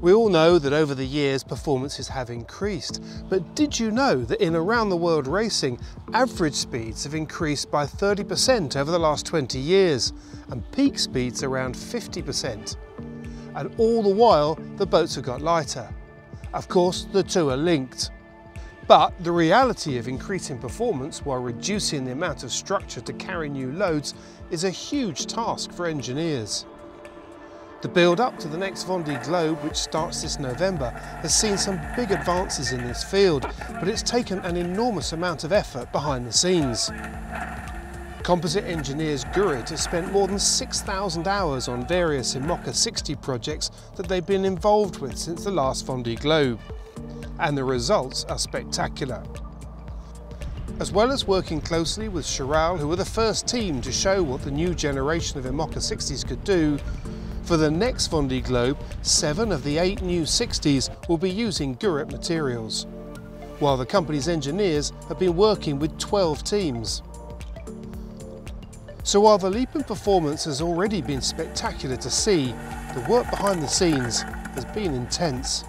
We all know that over the years performances have increased, but did you know that in around the world racing, average speeds have increased by 30% over the last 20 years, and peak speeds around 50%. And all the while, the boats have got lighter. Of course, the two are linked. But the reality of increasing performance while reducing the amount of structure to carry new loads is a huge task for engineers. The build up to the next Vendée Globe, which starts this November, has seen some big advances in this field, but it's taken an enormous amount of effort behind the scenes. Composite engineers Gurit has spent more than 6,000 hours on various IMOCA 60 projects that they've been involved with since the last Vendée Globe. And the results are spectacular. As well as working closely with Charal, who were the first team to show what the new generation of IMOCA 60s could do, for the next Vendée Globe, seven of the eight new 60s will be using Gurit materials, while the company's engineers have been working with 12 teams. So while the leap in performance has already been spectacular to see, the work behind the scenes has been intense.